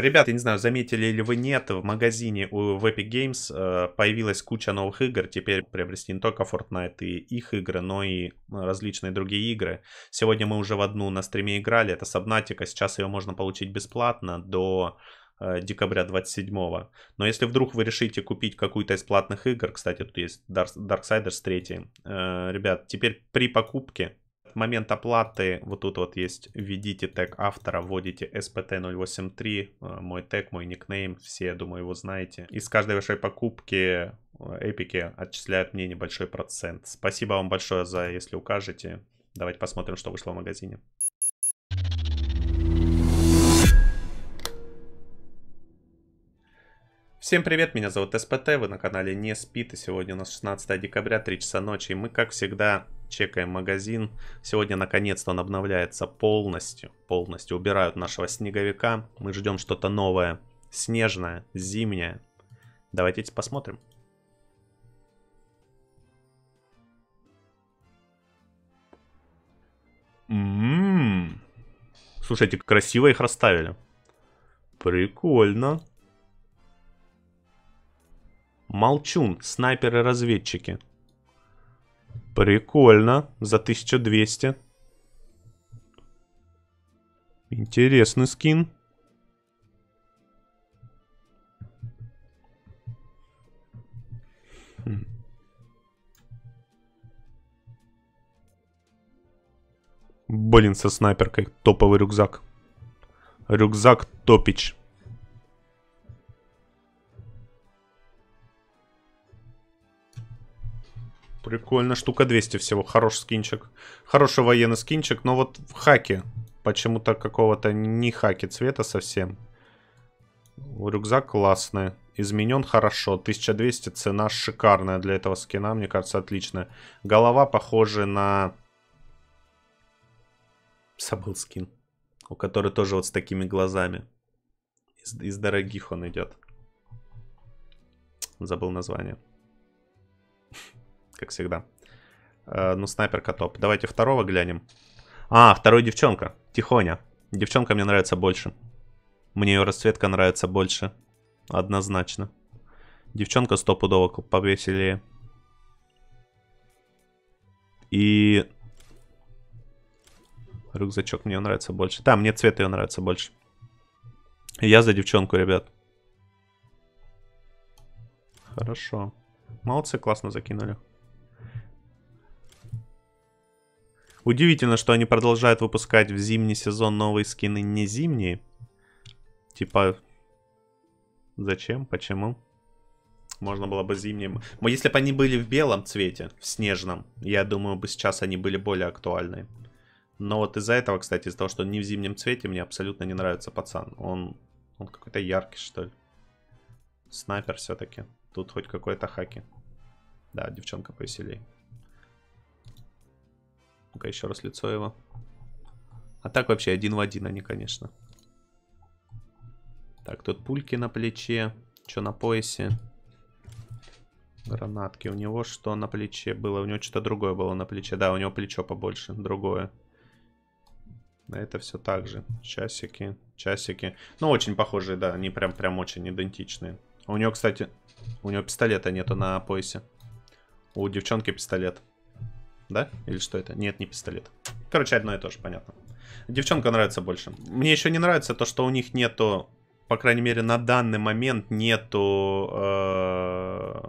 Ребята, я не знаю, заметили ли вы нет, в магазине у в Epic Games э, появилась куча новых игр. Теперь приобрести не только Fortnite и их игры, но и различные другие игры. Сегодня мы уже в одну на стриме играли, это Subnautica. Сейчас ее можно получить бесплатно до э, декабря 27 -го. Но если вдруг вы решите купить какую-то из платных игр, кстати, тут есть Dark, Darksiders 3, э, ребят, теперь при покупке момент оплаты, вот тут вот есть, введите тег автора, вводите SPT083, э, мой тег, мой никнейм, все, я думаю, его знаете. И с каждой вашей покупки э, эпики отчисляют мне небольшой процент. Спасибо вам большое за, если укажете. Давайте посмотрим, что вышло в магазине. Всем привет, меня зовут СПТ, вы на канале Не Спит, и сегодня у нас 16 декабря, 3 часа ночи, и мы, как всегда, чекаем магазин. Сегодня, наконец-то, он обновляется полностью, полностью убирают нашего снеговика. Мы ждем что-то новое, снежное, зимнее. Давайте посмотрим. Ммм. Слушайте, красиво их расставили. Прикольно. Молчун, снайперы-разведчики. Прикольно. За 1200. Интересный скин. Блин, со снайперкой. Топовый рюкзак. Рюкзак топич. Прикольно, штука 200 всего. Хороший скинчик. Хороший военный скинчик, но вот в хаке. Почему-то какого-то не хаки цвета совсем. Рюкзак классный. Изменен хорошо. 1200 цена шикарная для этого скина. Мне кажется, отличная. Голова похожа на... Забыл скин. У которой тоже вот с такими глазами. Из, из дорогих он идет. Забыл название как всегда. Э, ну, снайперка топ. Давайте второго глянем. А, второй девчонка. Тихоня. Девчонка мне нравится больше. Мне ее расцветка нравится больше. Однозначно. Девчонка стопудово повеселее. И... Рюкзачок мне нравится больше. Да, мне цвет ее нравится больше. Я за девчонку, ребят. Хорошо. Молодцы, классно закинули. Удивительно, что они продолжают выпускать в зимний сезон новые скины не зимние. Типа, зачем? Почему? Можно было бы зимним. Но если бы они были в белом цвете, в снежном, я думаю, бы сейчас они были более актуальны. Но вот из-за этого, кстати, из-за того, что он не в зимнем цвете, мне абсолютно не нравится пацан. Он, он какой-то яркий, что ли. Снайпер все-таки. Тут хоть какой-то хаки. Да, девчонка повеселее. Ну-ка еще раз лицо его. А так вообще один в один они, конечно. Так, тут пульки на плече. Что на поясе? Гранатки. У него что на плече было? У него что-то другое было на плече. Да, у него плечо побольше. Другое. Это все так же. Часики, часики. Ну, очень похожие, да. Они прям, прям очень идентичные. У него, кстати, у него пистолета нету на поясе. У девчонки пистолет. Да? Или что это? Нет, не пистолет. Короче, одно и то же, понятно. Девчонка нравится больше. Мне еще не нравится то, что у них нету, по крайней мере, на данный момент нету... Э...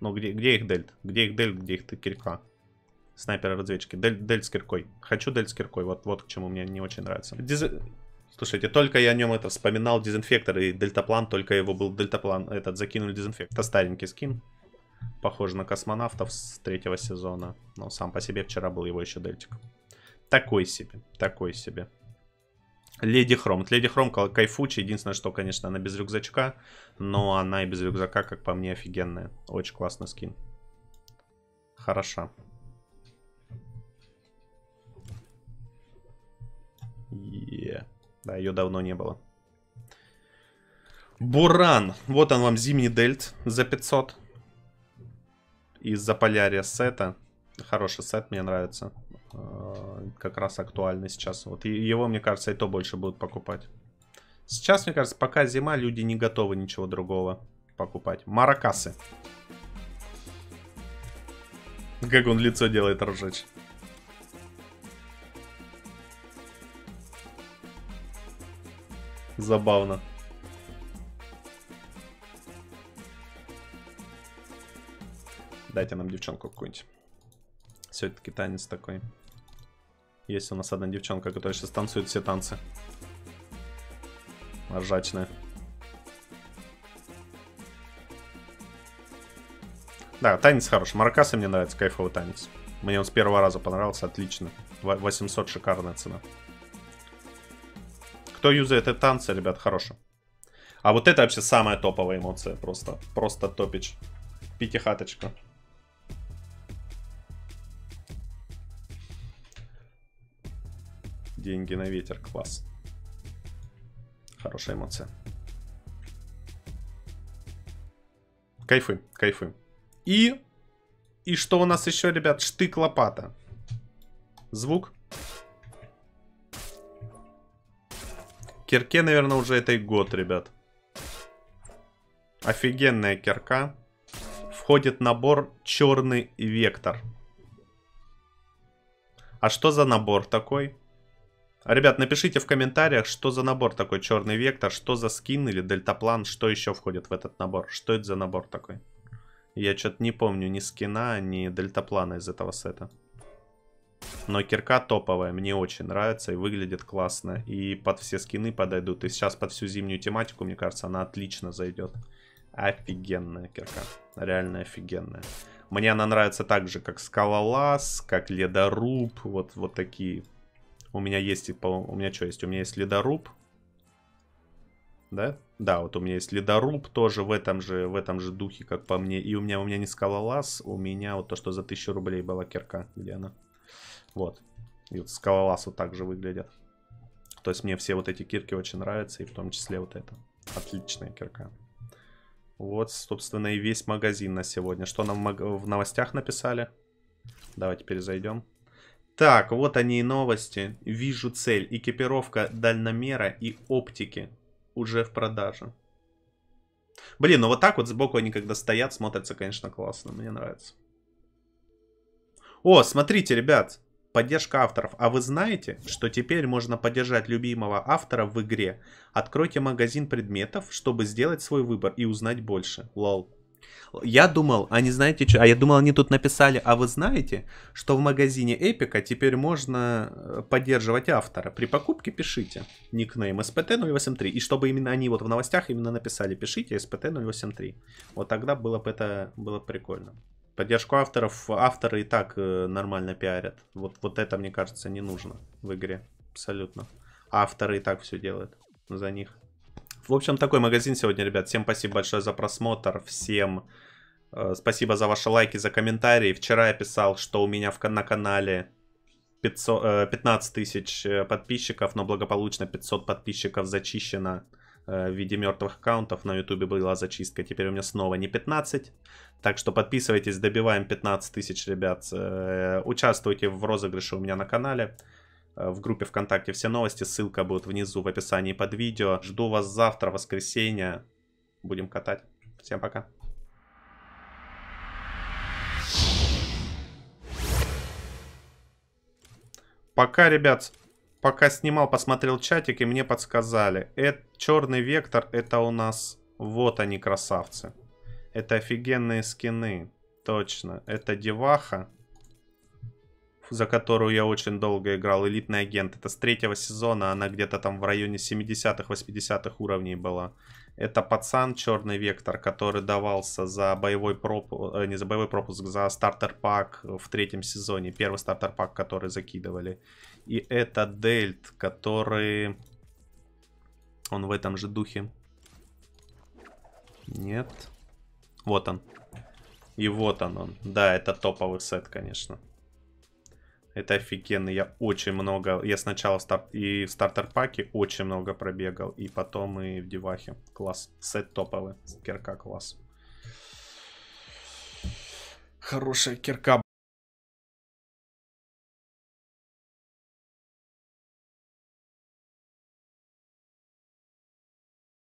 Ну, где, где их дельт? Где их дельт, где их кирка? Снайперы-разведчики. Дель, дель с киркой. Хочу дель с киркой. Вот, вот к чему мне не очень нравится. Диз... Слушайте, только я о нем это вспоминал, дезинфектор и дельтаплан, только его был дельтаплан, этот, закинули дезинфектор. Это старенький скин. Похож на космонавтов с третьего сезона. Но сам по себе вчера был его еще дельтик. Такой себе, такой себе. Леди Хром. Леди Хром кайфучий. Единственное, что, конечно, она без рюкзачка. Но она и без рюкзака, как по мне, офигенная. Очень классный скин. Хороша. Yeah. Да, ее давно не было. Буран. Вот он вам зимний дельт за 500 из Заполярья сета. Хороший сет, мне нравится. А, как раз актуальный сейчас. Вот его, мне кажется, и то больше будут покупать. Сейчас, мне кажется, пока зима, люди не готовы ничего другого покупать. Маракасы. Как он лицо делает ржач. Забавно. Дайте нам девчонку какую-нибудь. Все-таки танец такой. Есть у нас одна девчонка, которая сейчас танцует все танцы. Ржачная. Да, танец хороший. Маракасы мне нравится, кайфовый танец. Мне он с первого раза понравился, отлично. 800 шикарная цена. Кто юзает это танцы, ребят, хорошо. А вот это вообще самая топовая эмоция. Просто, просто топич. Пятихаточка. Деньги на ветер, класс. Хорошая эмоция. Кайфы, кайфы. И... И что у нас еще, ребят? Штык-лопата. Звук. Кирке, наверное, уже это и год, ребят. Офигенная кирка. Входит набор черный вектор. А что за набор такой? Ребят, напишите в комментариях, что за набор такой черный вектор, что за скин или дельтаплан, что еще входит в этот набор. Что это за набор такой? Я что-то не помню ни скина, ни дельтаплана из этого сета. Но кирка топовая, мне очень нравится и выглядит классно. И под все скины подойдут. И сейчас под всю зимнюю тематику, мне кажется, она отлично зайдет. Офигенная кирка. Реально офигенная. Мне она нравится так же, как скалолаз, как ледоруб. Вот, вот такие. У меня есть, у меня что есть? У меня есть ледоруб, да? Да, вот у меня есть ледоруб тоже в этом же, в этом же духе, как по мне. И у меня, у меня не скалолаз, у меня вот то, что за 1000 рублей была кирка. Где она? Вот. И вот скалолаз вот так же выглядит. То есть мне все вот эти кирки очень нравятся, и в том числе вот это. Отличная кирка. Вот, собственно, и весь магазин на сегодня. Что нам в новостях написали? Давайте перезайдем. Так, вот они и новости. Вижу цель. Экипировка дальномера и оптики уже в продаже. Блин, ну вот так вот сбоку они когда стоят, смотрятся, конечно, классно. Мне нравится. О, смотрите, ребят. Поддержка авторов. А вы знаете, что теперь можно поддержать любимого автора в игре? Откройте магазин предметов, чтобы сделать свой выбор и узнать больше. Лол. Я думал, они знаете что? А я думал, они тут написали, а вы знаете, что в магазине Эпика теперь можно э, поддерживать автора. При покупке пишите никнейм SPT083. И чтобы именно они вот в новостях именно написали, пишите SPT083. Вот тогда было бы это было прикольно. Поддержку авторов авторы и так э, нормально пиарят. Вот, вот это, мне кажется, не нужно в игре. Абсолютно. Авторы и так все делают за них. В общем, такой магазин сегодня, ребят. Всем спасибо большое за просмотр. Всем э, спасибо за ваши лайки, за комментарии. Вчера я писал, что у меня в, на канале 500, э, 15 тысяч э, подписчиков, но благополучно 500 подписчиков зачищено э, в виде мертвых аккаунтов. На ютубе была зачистка. Теперь у меня снова не 15. Так что подписывайтесь, добиваем 15 тысяч, ребят. Э, участвуйте в розыгрыше у меня на канале. Э, в группе ВКонтакте все новости. Ссылка будет внизу в описании под видео. Жду вас завтра, воскресенье. Будем катать. Всем пока. Пока, ребят, пока снимал, посмотрел чатик, и мне подсказали. Это черный вектор, это у нас... Вот они, красавцы. Это офигенные скины. Точно. Это деваха за которую я очень долго играл, Элитный агент. Это с третьего сезона, она где-то там в районе 70-х, 80-х уровней была. Это пацан Черный Вектор, который давался за боевой пропуск, э, не за боевой пропуск, за стартер пак в третьем сезоне. Первый стартер пак, который закидывали. И это Дельт, который... Он в этом же духе. Нет. Вот он. И вот он он. Да, это топовый сет, конечно. Это офигенно. Я очень много... Я сначала старт... и в стартер-паке очень много пробегал. И потом и в девахе. Класс. Сет топовый. Кирка класс. Хорошая кирка.